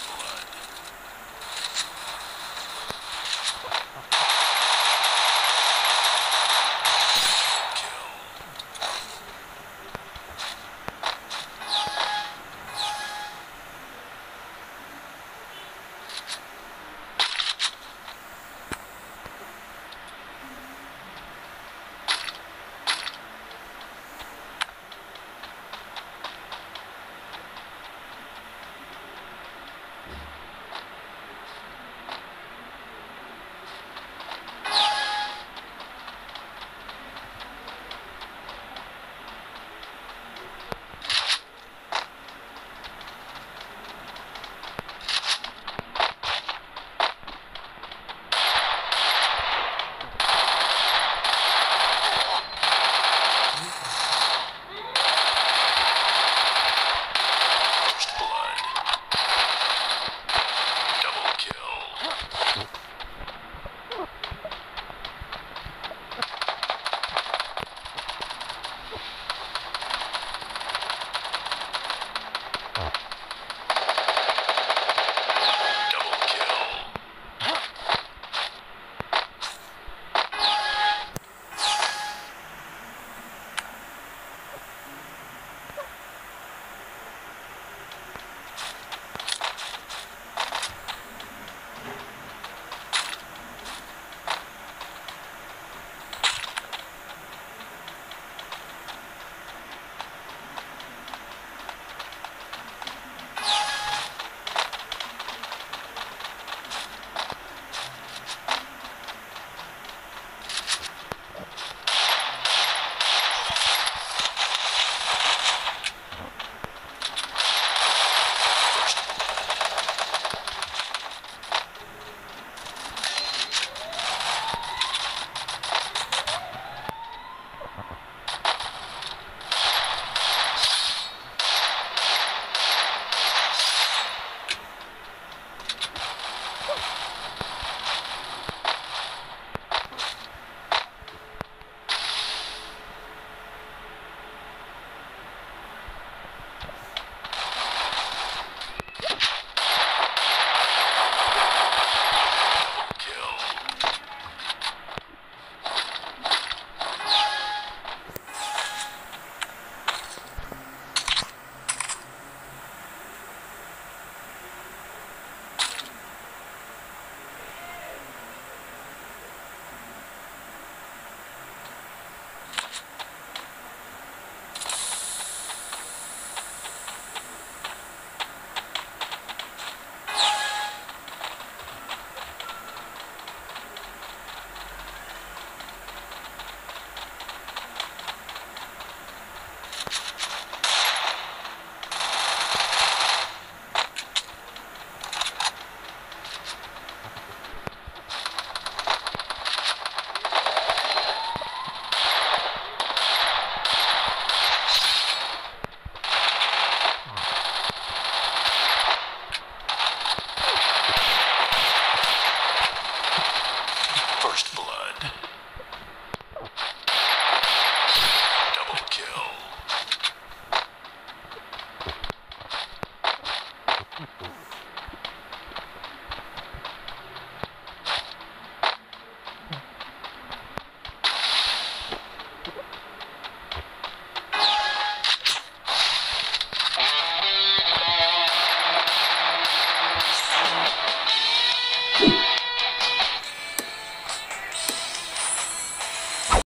Excellent.